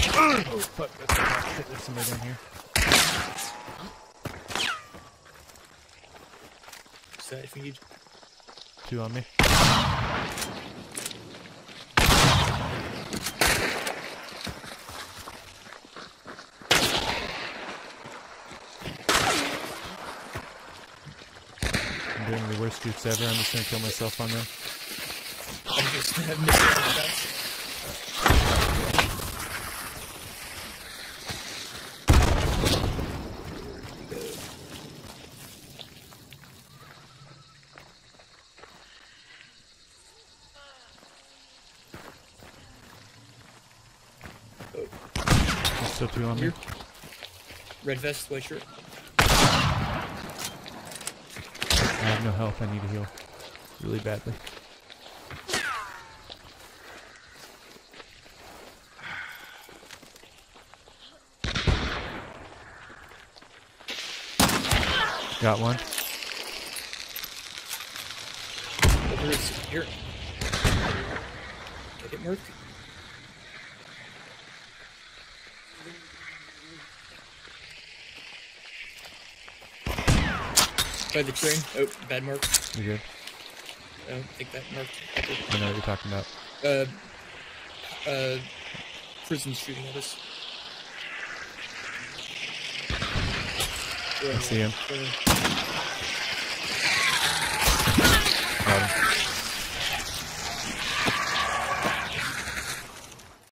Oh fuck! That's a shit. There's somebody down here. Is that if you? Two on me. I'm doing the worst jukes ever. I'm just gonna kill myself on them. I'm just gonna have missed that. There's still two on me. Here. Red vest, white shirt. I have no health. I need to heal really badly. Got one. Here. Get it marked. By the train. Oh, bad mark. You good? I don't think that marked. I know what you're talking about. Uh, uh, prison shooting at us. I see him. Uh, Got him.